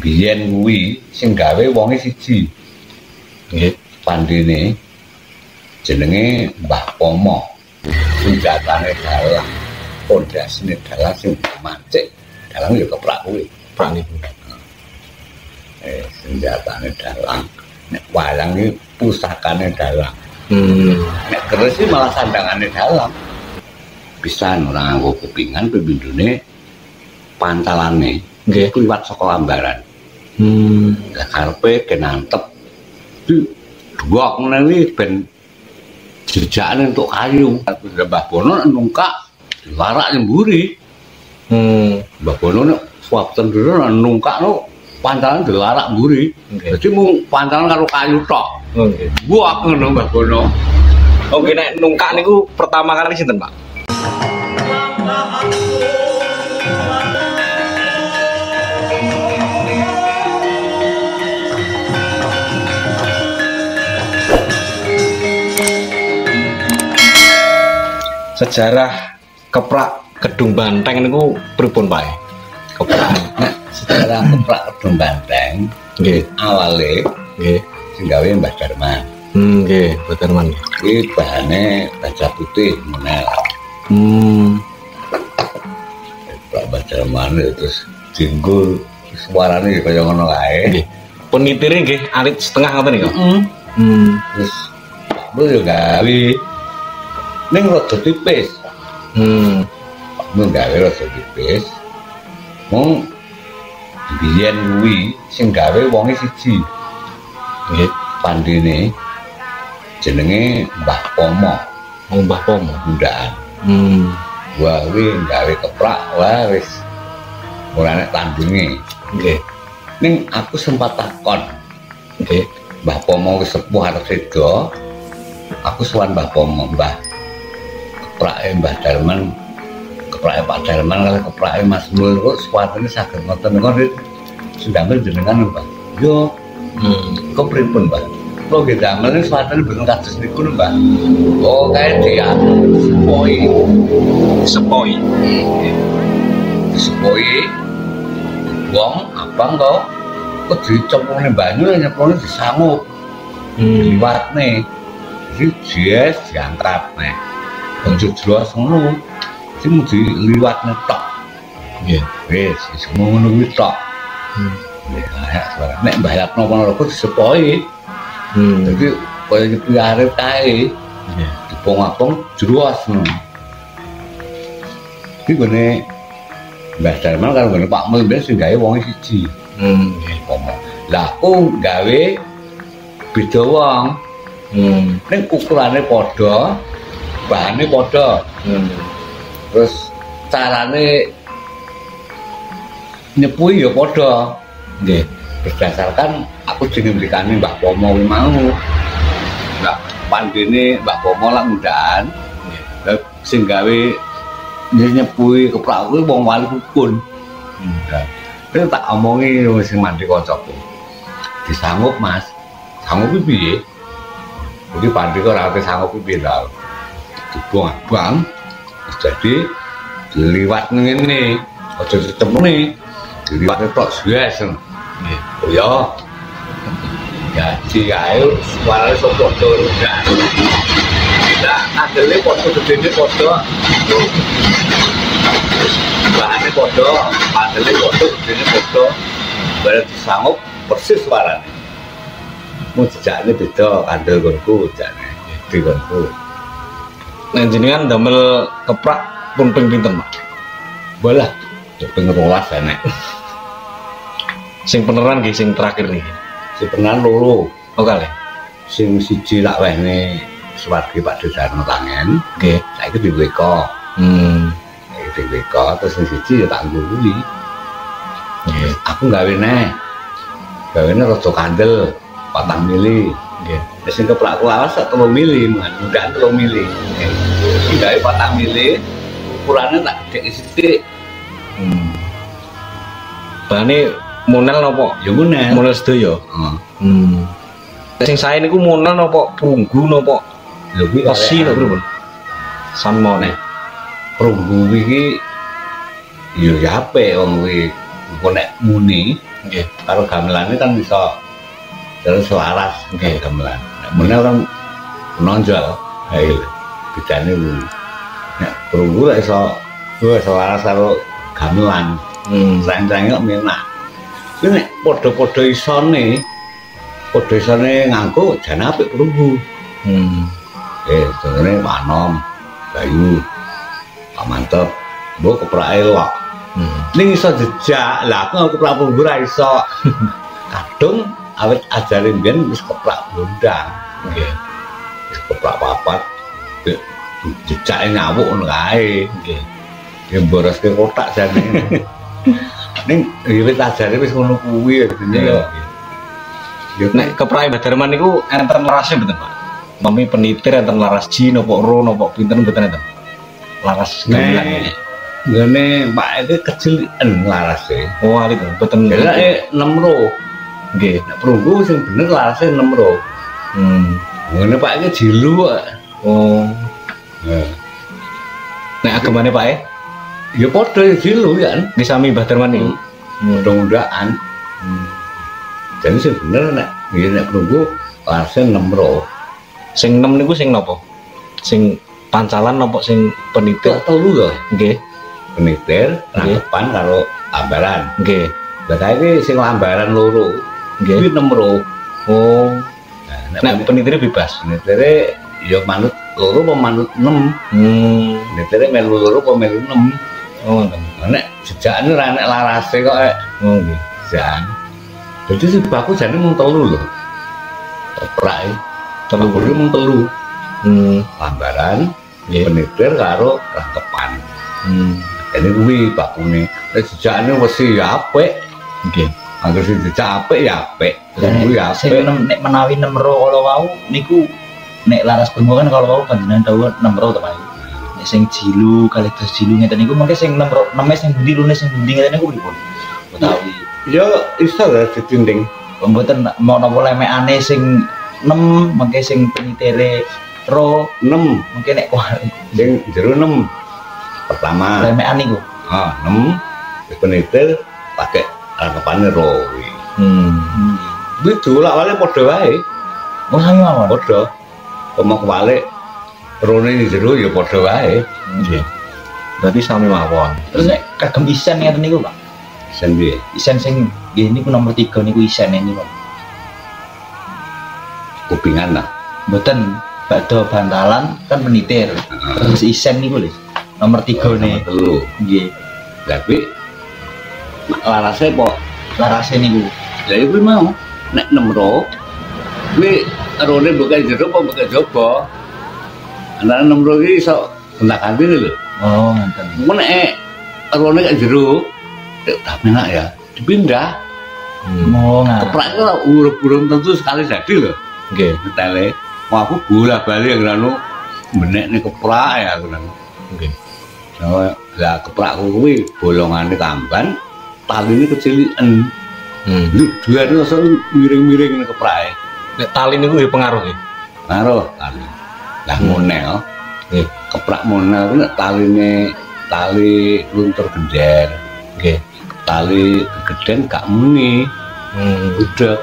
biyen kuwi sing gawe wonge siji. Nggih. Pandine jenenge Mbah Pomo. Senjatane dalang. Pondasine dalang sing mancik. Dalang ya keprak kuwi. Niku. Eh, senjatane dalang. Nek walang iki pusakane dalang. Hmm. Nek keris malah sandangane dalang. Pisan ora nganggo kupingan pepindune pantalane Nggih. kliwat saka lambaran. Hmm. Lah karepe kenantep. Dua ngene iki ben jejakane untuk kayu. Mbah Bono nungkak diwarak nyemburi. Hmm. Mbah Bono nek swapten dhewe nungkak no pantalan dilarak mburi. Nggih. Dadi mung pantalan karo kayu tok. Oh, nggih. Buak ngono Mbah Bono. Oke, nek nungkak niku pertama kali sinten, Pak? Sejarah keprak Gedung Banteng niku pripun, Pak? Keprak. Nek secara keprak kedung banteng Nggih, awale nggih. sing gawe Mbah Darman. Hmm, nggih, Pak Darman. Iki bahane baja putih menel. Hmm. Pak Mbah Darman ya terus dinggo suarane ya kaya ngono kae. Nggih. Penitire nggih alit setengah ngoten niku. Heeh. Hmm. Terus Pak yo gawe ning rada tipis. Hmm. Pak gawe rada tipis. Mong biyen kuwi sing gawe wonge siji. Nggih. Pandine jenenge Mbah Pomo, Wong Mbah Pomo. Bundaan. Hmm. Wah, kuwi gawe keprak, wah wis ora nek tandinge. Nggih. Ning aku sempat takon, Nggih. Mbah Pomo wis sepuh arep sedo. Aku sowan Mbah Pomo, Mbah. Keprake Mbah Darman, keprake Pak Darman kali keprake Mas Mul kok suwatene saged ngoten Rit. Sedamel jenengan Mbah. Yo, Hmm. kok pripun Mbah? Kok nggih damel ning suwatene boten kados niku Mbah. Oh, kae dia sepoi. Sepoi. Sepoi. Wong abang kok kok dicemplungne banyu nyemplungne disangup. Hmm. liwat nih jadi jes diangkat nih ojo jelas ngono sih mau diliwat nih tok Nggih. wes semua ngono kuwi tok Hmm. nek bayar nopo nopo disepoi Hmm. jadi kaya nyepi arep kae Nggih. dipong-apong jelas no iki gone Mbah Darman karo gone Pak Mul sing gawe wong siji Hmm. Lah aku gawe beda wong Hmm. ning ukurane padha bahane padha. Hmm. terus carane nyepui ya padha. Nggih. berdasarkan aku jeneng mbikane Mbah Pomo kuwi mau. Mbah pandene Mbah Pomo lak mudahan Lah, sing gawe nyepui keprak kuwi wong wali rukun Hmm. Itu tak omongi wis sing mandi kancaku. Disanggup mas. Sanggup piye? Iki pandi kok ate sanggup piye lho dibuang abang terus jadi diliwat ngene aja ditemuni diliwat tok yes Nggih. oh ya gaji kae suarane sok padha Nah, adele padha gedene padha bahane padha adele padha gedene padha bareng disanggup persis suarane. Mau jejakne beda kandel gonku jejakne di gonku Nah, jenengan damel keprak pun ping pinten, Pak? bolah ping 12 enek Sing peneran nggih sing terakhir nih. si pernah loro Oh kali. sing siji lak wehne Suwargi Pak Desarno Tangen Nggih. saiki diweka Hmm. saiki diweka terus sing siji ya tak nggo kuwi aku gawe neh gawe neh rada kandel patang mili Wis sing keplak lawas sak 3 mili, mudah 3 mili. Sing gawe patang mili, ukurannya tak gede sithik. Hmm. Bane monel napa? Ya ngene. Monel sedaya. Heeh. Hmm. Sing sae niku monel napa perunggu napa Lho kuwi pesi pripun? Sami mawon. perunggu iki ya ya apik wong kuwi engko nek muni Nggih. karo gamelane kan bisa terus selaras Nggih. gamelan. Nek muni kan menonjol. Ayo bedane kuwi. Nek perunggu lek iso kuwi selaras karo gamelan. Hmm. Sreng-sreng kok menak. Kuwi nek padha-padha isone padha isone nganggo jan apik perunggu. Hmm. Eh, sebenarnya Panom, Bayu, Pak Mantep, mbok keprake lok. Hmm. Ning iso jejak, lah aku keprak perunggu ra iso. Kadung awet ajare mbiyen wis keprak bondang. Nggih. Wis keprak papat. Eh, Jejake nyawuk ngono kae. Nggih. Ya mboroske kotak jane. Ning wiwit ajare wis ngono kuwi dene yo. Ya Nek keprake Mbah Darman niku enten larasnya mboten, Pak? Mami penitir enten laras ji napa ro napa pinten mboten enten. Laras gamelan. ngene Pak iki keciliken larase. Oh, ali mboten. Delake 6 ro. Nggih. Nek perunggu sing bener larase 6 ro. Hmm. Ngene Pak iki jilu kok. Oh. Nah, Nek agamane Pak e ya padha ya jilu ya. kan. di sami Mbah Darman niku. Hmm. Mudah-mudahan. Jadi sing bener nek ngene nek perunggu larase 6 ro. Sing enem niku sing napa? Sing pancalan napa sing penitir? Telu lho. Nggih. Penitir, rangkepan karo lambaran. Nggih. Lah iki sing lambaran loro. Nggih. Kuwi 6 ro. Oh. Nah, Nek penitirnya bebas. penitire ya manut loro apa manut 6. Hmm. Penitire melu loro apa melu 6. Oh. Nah, Nek jejakane ora nek larase kok. Oh, nggih. jan. Jadi si baku jane mung telu lho. Oprak e. Telu. Baku mung telu. Hmm. Lambaran, Nggih. penitir karo rangkepan. Hmm. Ini kuwi bakune. Nek jejakane wesi ya apik. Nggih. Angger sing jejak apik ya apik. Kuwi sing apik. nem- nek menawi 6 ro kalau wau niku nek laras bengo kan kalau wau panjenengan tahu 6 ro to Pak. Nek sing jilu kali dos jilu ngeten niku mengke sing 6 ro 6 sing bundi lune sing bundi ngeten niku pripun? Utawi Ya iso lah ditinding. mboten mau napa lemekane sing 6 mengke sing penitere ro 6 mungkin nek kuwi sing jero 6. Pertama, lemekan niku. ah 6 penitir pakai rangkepane ro kuwi. Hmm. Kuwi dolak-walik padha wae. Oh sami mawon. Padha. Rone ini jero ya padha wae. Nggih. Berarti sami mawon. Terus nek kagem isen ngeten niku Pak. Sen piye? Isen sing nggih niku nomor 3 niku isen niku. Kupingan lah. Mboten bakdo bantalan kan penitir. Terus isen niku lho. Nomor 3 nih. Nomor telu. Nggih. Tapi larase kok Larase niku. Lah iku mau nek nemro kuwi rone buka jero apa buka jaba. Antara nemro iki iso gonta-ganti lho. Oh, ngoten. Mun nek rone gak jero eh, tak enak ya dipindah. Hmm. Oh, ngarep. Keprak itu urip burung tentu sekali jadi lho. Nggih. Tele. Wah aku bola balik yang lalu menek nih keprak ya aku nang. Nggih. Nah, lah keprakku kuwi bolongane tamban, taline keciliken. Hmm. Lu dua itu miring-miring nih keprake. Nek tali niku nggih pengaruh nggih. Ngaruh tali. Lah Hmm. monel, Nggih. keprak monel ku nek taline tali luntur gender, Nggih. tali gegeden gak muni, Hmm. udah.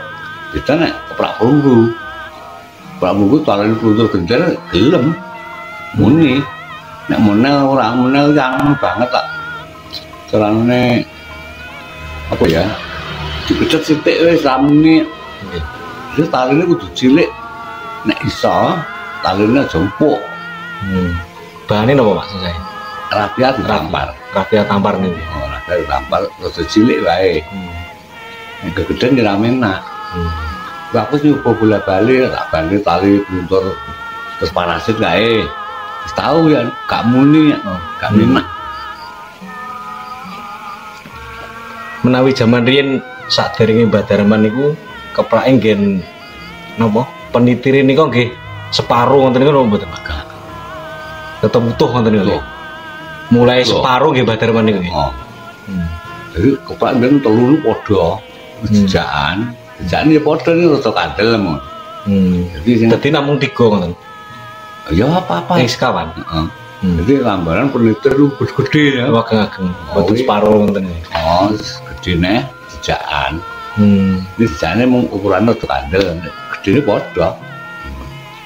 Kita nek keprak perunggu. Keprak perunggu tali luntur gender gelem muni. Nek monel ora monel yang banget tak. Carane apa ya? Dipecat sithik wis ramune Nggih. Jadi taline kudu cilik. Nek iso, taline aja empuk. Hmm. Bahane napa Pak saya? Rapiat ditampar. Rafia tampar niku. Oh, rapiat ditampar rada cilik wae. Hmm. Nek kegedean ya rame enak. Hmm. Aku sih bola bali, tak bali tali bluntur terus parasit kae. Wis tau ya, gak muni, gak Hmm. Menawi zaman riyen sadèrènge Mbah Darman niku keprake ngen napa? Penitire niku nggih separuh ngoten niku mboten Pak? Tetep utuh ngoten niku. Mulai separuh nggih Mbah Darman niku nggih. Oh, Hmm. jadi kepala ben telu padha. Hmm. Jejakan, jejakan ya padha ini rada kandel mon. Hmm. Jadi sing Dadi namung tiga ngoten. ya apa-apa. Eh sekawan. Heeh. Hmm. Jadi lambaran penelitian lu gede ya. Oh, Mboten iya. separuh ngoten. Oh, gede neh jejakan. Hmm. Ini jejakane mung ukurannya tuh kandel, gede padha.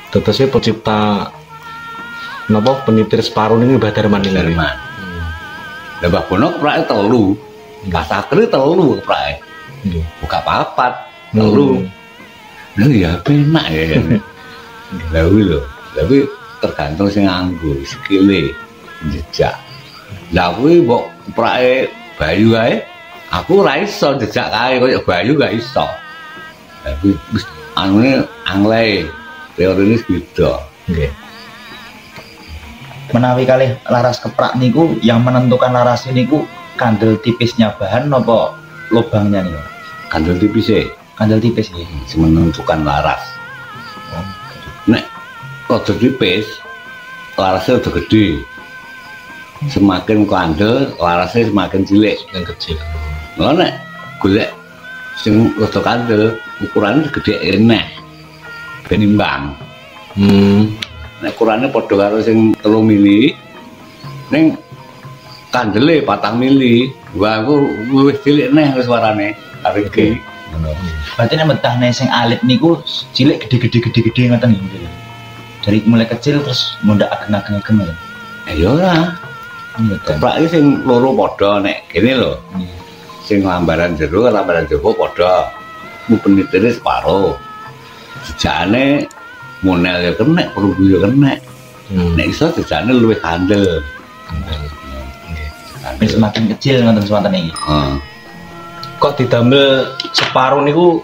Tetesnya pencipta napa penitir separuh ini Mbah Darman ini. Darman. Lah Mbah Bono keprake telu. Mbah Sakri telu keprake. Nggih. Buka papat telu. Lah ya penak ya. Lah kuwi lho. Lah kuwi tergantung sing nganggo sikile jejak. Lah kuwi mbok keprake Bayu kae aku ora iso jejak kae koyo Bayu gak iso. Lah kuwi wis anune angle teorine beda. Nggih. menawi kali laras keprak niku yang menentukan laras niku kandel tipisnya bahan nopo lubangnya nih Kandel tipis e kandel tipis ya menentukan laras. Nek rada tipis, larasnya rada gede. Semakin kandel, larasnya semakin cilik. Yang kecil. Lah nek golek sing rada kandel, ukurannya gede eneh. Ben imbang. Hmm. Nek ukurannya padha karo sing 3 mili, ning kandele 4 mili. Wah, aku luwih cilik neh suarane. Karo iki. Ngono. berarti nek betahne sing alit niku cilik gede-gede gede-gede ngoten niku dari mulai kecil terus mundak ageng-ageng ageng ngoten Eh ya ora. ngoten Keplak iki sing loro padha nek kene lho. Sing lambaran jero lambaran jero padha. Mu penitire separo. Jejakane monel ya kena, perunggu ya kena. Hmm. Nek iso jejakane luwih kandel. Wis semakin kecil ngoten swanten iki Heeh. Kok didamel separuh niku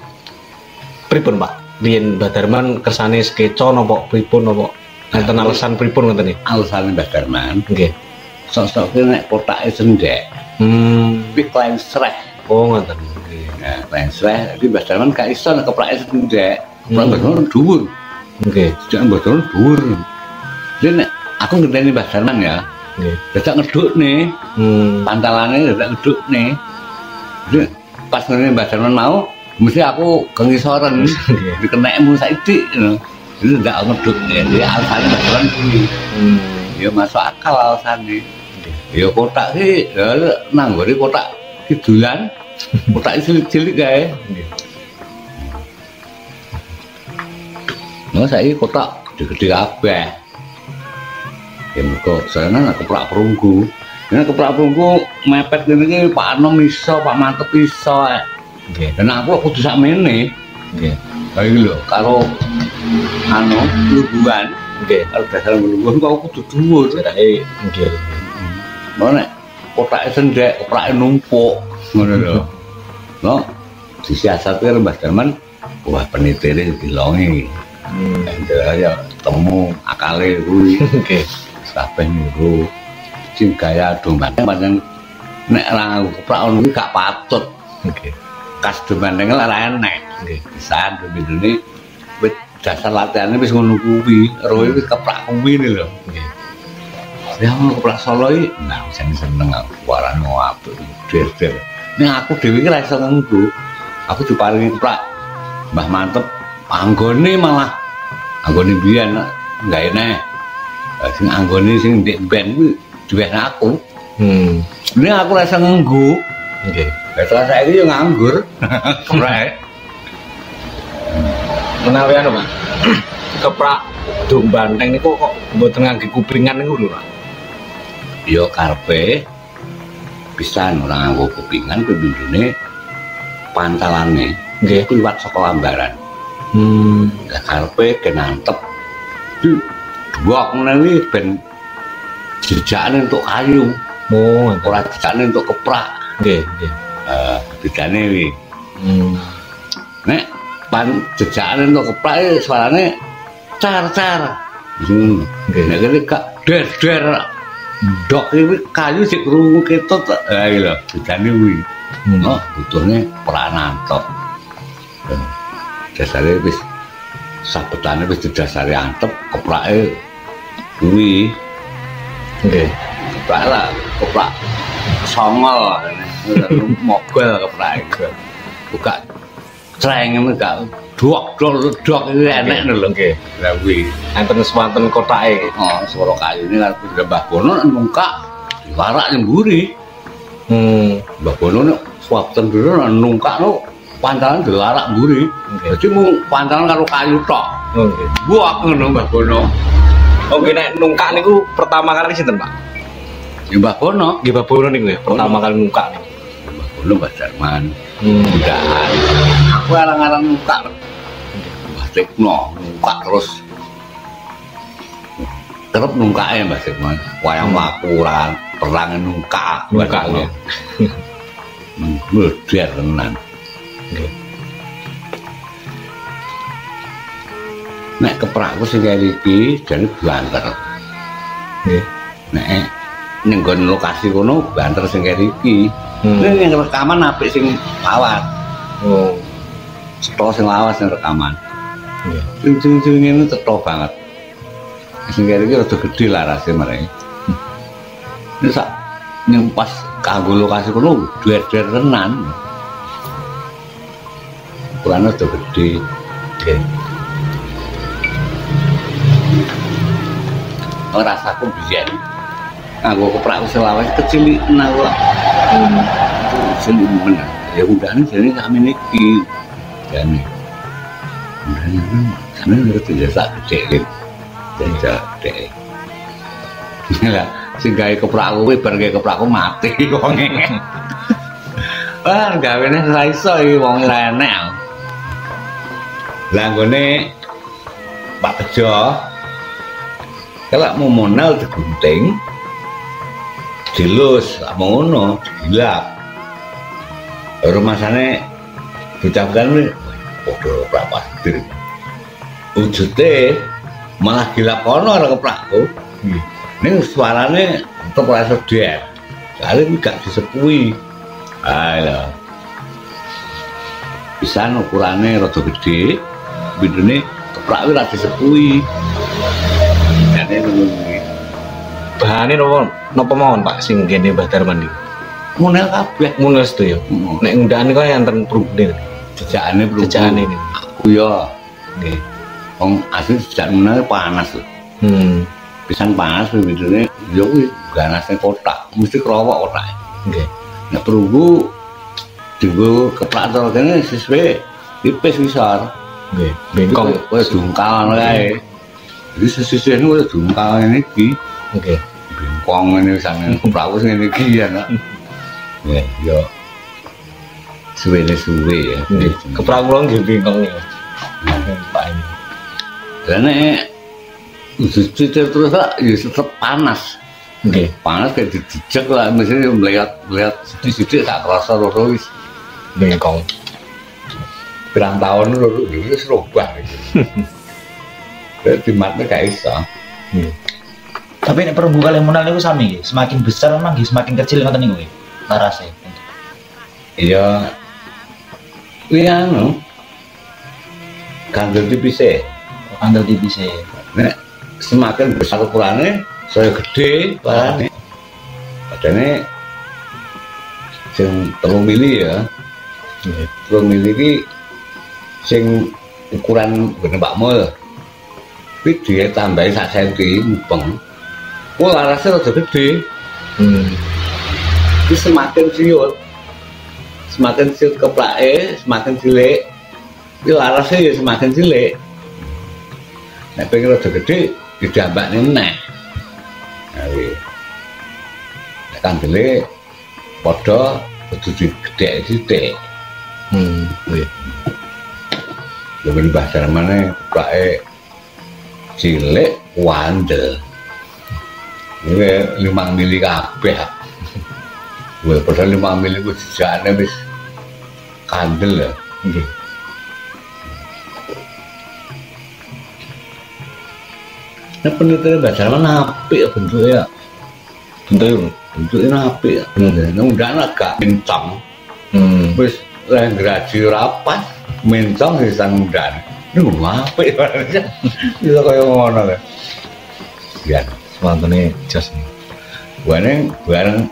pripun Pak? Biyen Mbah Darman kersane skeco napa pripun napa enten alasan pripun ngoten iki? Alasane Mbah Darman, Nggih. sok-sok ki nek potake sendek, Hmm. Kuwi klaim sreh. Oh ngoten. Nah, klaim sreh, iki Mbah Darman gak iso nek keplake sendek. Keplak Mbah Darman dhuwur. Nggih. Jangan Mbah Darman dhuwur. Jadi nek aku ngenteni Mbah Darman ya, Nggih. dadak ngeduk nih, Hmm. pantalannya dadak ngeduk nih. Jadi pas ngene Mbah Darman mau, mesti aku kengisoran, dikenekmu saiki. Know. Jadi dadak ngeduk nih, jadi alasannya Darman kuwi. Hmm. Ya masuk akal alasannya. Ya kotak sih, ya nanggone kotak kidulan, kotak cilik-cilik kae. Nah, saiki kotak gede-gede kabeh. Ya mergo nek keplak perunggu. Nek keplak perunggu mepet ngene iki Pak Anom iso, Pak Mantep iso. Nggih. Dan aku kudu sakmene. Nggih. Ha iki lho, karo anu luguan, Nggih. karo dasar luguan kok kudu dhuwur. Jarake nggih. Nah, nek kotake sendek, keplake numpuk ngono lho. No, disiasati karo Mbah Darman, wah penitire dilongi. Hmm. Ya temu akale kuwi. Nggih. kabeh niru sing gaya pancen nek nganggo keprak ngono kuwi gak patut Nggih. kas domane ora enek Nggih. pisan bendene wis dasar latihane wis ngono kuwi roe wis keprak kuwi lho Nggih. Ya keprak Solo iki nah sing seneng aku warane apik der-der nek aku dhewe iki ora iso nganggo aku diparingi keprak Mbah Mantep anggone malah anggone biyen enggak Lah, sing anggone sing ndek ben kuwi duwe aku Hmm. ini aku rasa nganggo Nggih. Betul saya itu nganggur. Keprak. Menawi anu, Pak. Keprak duk banteng niku kok mboten ngangge kupingan niku lho, Pak. Yo karpe pisan orang nganggo kupingan pembindune pantalane Nggih. kliwat saka lambaran. Hmm. Lah karpe kenantep. Dua ngene ben jejakane untuk kayu, Oh, ora jejakane untuk keprak. Nggih, nggih. Eh, bedane kuwi. Hmm. Nek pan jejakane untuk keprak iki suarane car-car. Hmm. Nggih. Nek kene gak der-der. Dok iki kayu sik krungu ketut. Ha iki lho, bedane kuwi. Hmm. No, butuhnya peranan tok. Dasare wis sabetane wis didasari antep, keprake kuwi. Nggih. Keprak lah, keprak songol. Mogol keprake. Buka ngono gak dok dok dok iki enek lho. Nggih. Lah kuwi. Enten swanten kotake. Oh, suara kayu ini udah Mbah Bono nungkak diwarak nyemburi. Hmm. Mbah Bono nek Wabten dulu nungkak no pantalan dilarak mburi. Jadi mung pantalan karo kayu tok. Oke. Buak ngono Mbah Bono. Oke, nek nungkak niku pertama kali sinten, Pak? Ya Mbah Bono. Nggih Babono niku ya, pertama kali nungkak. Mbah Bono Mbah Darman. Hmm. Mudahan. Aku arang-arang nungkak. Tekno nungkak terus. Terus nungkaknya Mbah Tekno. Wayang wakuran, perang nungkak. Nungkak, ya. Meledak tenan. Nggih. Nek keprakku sing kaya iki jane banter. Nggih. Nek ning lokasi kono banter sing kaya iki. Hmm. Yang rekaman apik sing lawas. Oh. Cetha sing lawas sing rekaman. Nggih. Sing-sing ngene cetha banget. Sing kaya iki rada gedhe larase mereka. Ini sak yang pas kanggo lokasi kono duet-duet tenan. Ukurannya rada gede. Nggih. Oh, rasaku biyen nganggo keprak selawas kecil aku lah kecil mana ya udah nih jadi kami niki udah nih kami ngerti jasa gede gitu jasa gede lah sing gawe keprak kuwi bar gawe keprak mati wonge Wah, gawene ora iso iki wong ora enek. Lah nggone Pak Bejo. Kalau mau monal digunting dilus mau ngono gilap rumah sana diucapkan berapa sedir wujudnya malah gilap kono orang keprakku ini suaranya untuk rasa dia kali ini gak disepui ayo bisa ukurannya rada gede bidune keprak ora disepui jane ngono Bahane napa napa mawon Pak sing kene Mbah Darman niku? Munel kabeh. Munel sedo. Heeh. Nek undangan kok enten prune. Jejakane bro. Jejakane ini. Aku ya. Nggih. Wong asli jejak munel panas lho. Hmm. Pisan panas bibitune ya kuwi ganasne kotak, mesti kerowok kotak. Nggih. Nek perunggu dienggo keprak to kene siswe tipis wisar. Nggih. Bengkong. Kowe dungkal kae. Jadi sesisih ini udah dungkal ini iki. Nggih. Bengkong ini sana keprak wis ngene iki ya. nak. Ya, ya. Suwe suwe ya. Keprak kula nggih bengkong ya. Pak ini. Dan nek terus lah, ya tetap panas. Nggih. Panas kayak dijejek lah, mesti melihat melihat sedikit-sedikit tak kerasa rasa wis Bengkong. pirang tahun lho dulu wis robah gitu. Kayak di matnya kayak iso. Nggih. Tapi nek perunggu kali munal niku sami nggih. Semakin besar memang nggih semakin kecil ngoten niku nggih. Larase. Iya. Kuwi anu. Kandel tipise. Andel tipis e. Nek semakin besar ukurannya, saya gede barangnya. Padahal sing telung mili ya, Nggih. telung mili ini sing ukuran gede Pak Mul. Tapi dia tambahin sak senti, mubeng. Oh, larasnya rada gede. Hmm. Ini semakin siut. Semakin siut keplake, semakin cilik. Ini larasnya ya semakin cilik. Nek pengen rada gede, didambak neh. Nah, iki. Nek kandele padha kudu digedhek sithik. Hmm. Nggih. Lha ben bahasa mana keplake cilik wandel. Ini limang mili kabeh. Gue padahal limang mili gue jejaknya wis kandel ya. Nggih. Nah penelitian mana apik ya bentuknya. Bentuk. Bentuknya apik ya. Bener. Nah udah agak mencong. Hmm. Wis leh graji rapat mencong di sang udan. Ini apik ya. Bisa kaya ngono ya. Ya. Semantene jos nih. Bareng bareng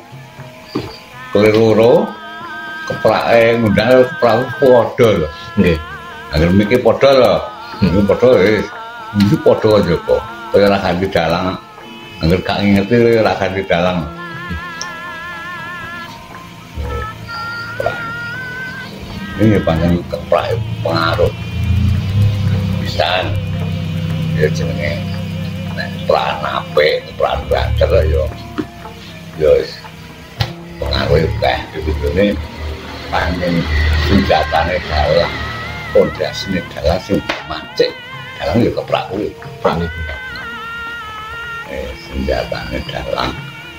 keliru keprake ngundang keprake padha lho. Nggih. Agar mikir padha lho. Ini padha wis. Ini padha aja kok. Kaya ora ganti dalang. Angger gak ngerti ora ganti dalang. ini pancen keprak pengaruh pisan ya jenenge nek peran apik peran banter ya ya pengaruh akeh dibutune pancen senjatane dalang. Pondasine dalang sing macet dalang ya keprak kuwi Pak niku. eh, senjatane dalang.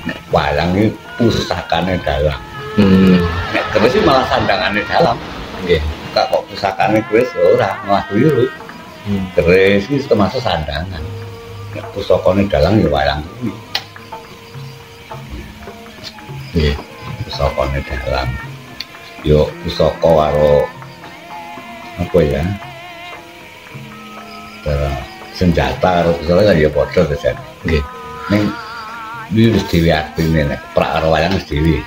Nek walang iki pusakane dalang. Hmm. nek iki malah sandangane dalang. Nggih. gak kok pusakane keris ora malah kuwi Hmm. keris iki termasuk sandangan. Nek pusakane dalang ya walang kuwi Nggih. pusakane dalang yo pusaka karo apa ya? Karo senjata karo pusaka kan ya padha to Jan. Nggih. ning iki wis dhewe artine nek prak karo wayang wis dhewe.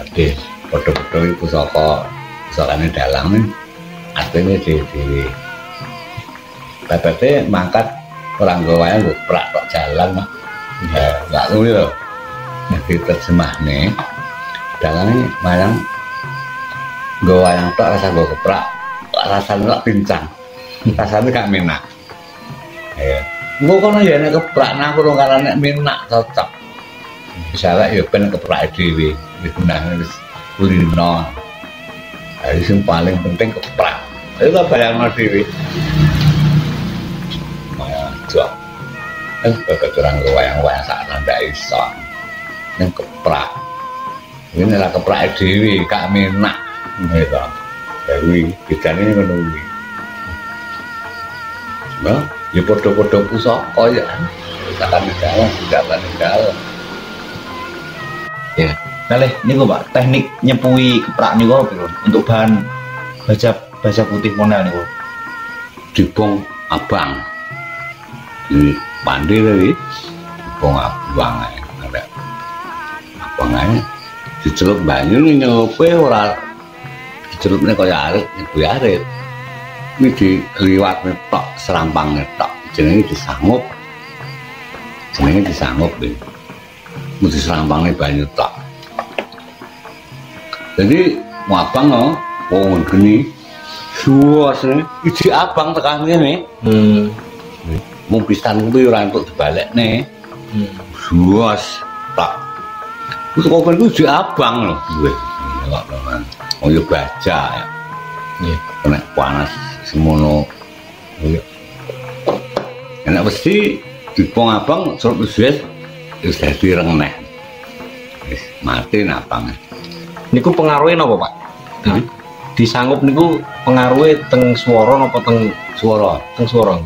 Arti padha-padha iki pusaka pusakane dalang ning artine dhewe-dhewe pepete mangkat ora nggo wayang nggo prak tok jalan mah ya gak ngono lho. Nek diterjemahne dalang wayang nggo wayang tok rasa nggo keprak rasane tok pincang rasane gak menak ya Engko kono ya nek keprak nah kurang karena nek minak cocok. Misalnya ya ben keprak gunane wis kulino. Jadi sing paling penting keprak. Itu tak bayangno dhewe. Maya jok. Kan kebetulan wayang-wayang sak ndak iso. Ning keprak. Ini lah keprak dhewe gak minak. Gitu. Jadi bedane ngono kuwi. Nah, ya podo-podo pusaka ya. Pusaka negara, senjata negara. Kalih niku Pak, teknik nyepui keprak niku lho? Untuk bahan baja baja putih monel niku. Dibong abang. Di pandi tadi. Dibong abang ae. Ada abang ae. Dicelup banyu nih nyelupe ora dicelupnya kaya arit, nyebuhi arit. Ini diliwat tok, serampang tok. Jenenge disangup. Jenenge disangup nih. Mesti serampangnya banyu tok. Jadi mau abang no, oh suas nih, iji abang tekan ini, Hmm. mau pisan kuwi ora entuk dibalik nih, Hmm. suas tak. Terus kopen ku iji abang loh, gue. Enggak. Oh ya baja ya, Nggih. kena panas semono. Iya. Enak mesti dipong abang suruh wis wis dadi reneh. Wis mati nabang. Niku pengaruhe napa, Pak? Hmm? Disanggup niku pengaruhe teng swara napa teng Suara teng swara?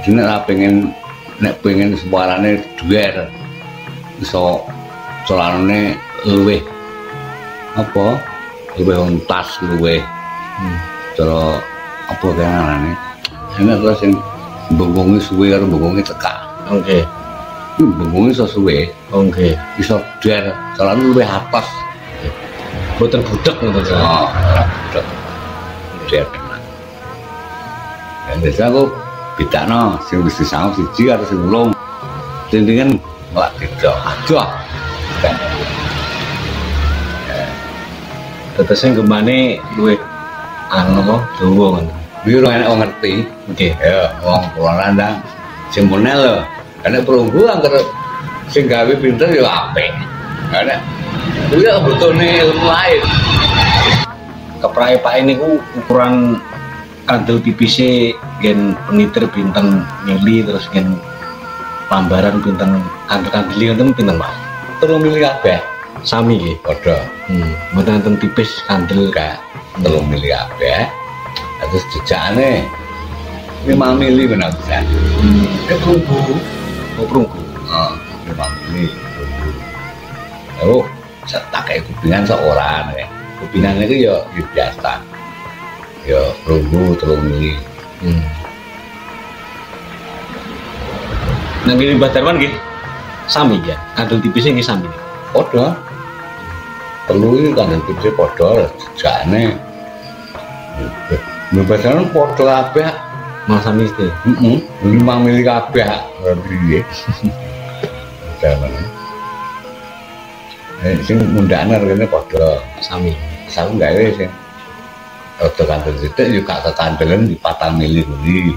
Jadi nek ra pengen nek pengen suarane duer iso suarane luwih apa luwih untas luwih Hmm. cara apa kaya ngarane enak terus sing bengungi suwe karo bengungi tekak Oke. Hmm, bengungi iso suwe Oke. iso duer suarane luwih atas Boten budek ngoten to. oh udah duer tenan dan biasa aku bedakno sing wis disanggup siji karo sing ulung sing ngelak beda aduh Tetese gembane luwih anu apa dawa ngoten. Biar enak ngerti. Oke. Ya, wong kula nandang monel lho. Karena perunggu angker sing gawe pinter ya apik. Karena kuwi butuhne ilmu lain. Keprake Pak niku ukuran kandel pipise gen penitir pinten mili terus gen lambaran pinten kandel-kandeli ngoten pinten Pak? Telung mili kabeh Sami nggih. padha. Hmm, mboten enten tipis kandel Enggak, telung mili kabeh. Terus jejakane 5 mili benar bisa. Hmm, Ya perunggu. oh perunggu. Oh, 5 mili. Oh, tak kayak kupingan seorang ya. Kupingan itu ya biasa. Ya perunggu telung mili. Hmm. Nah, gini Mbah Darman nggih. Sami ya, kandel tipisnya nggih sami. Padha. Telu iki kan tipse padha jejakane. Mbebasane padha kabeh. Malah sami itu. Heeh. 5 mili kabeh ora piye. Zaman. Eh sing mundane regane padha. Sami. Saku gawe sing rada kandel sithik yo gak kekandelan di patang mili kuwi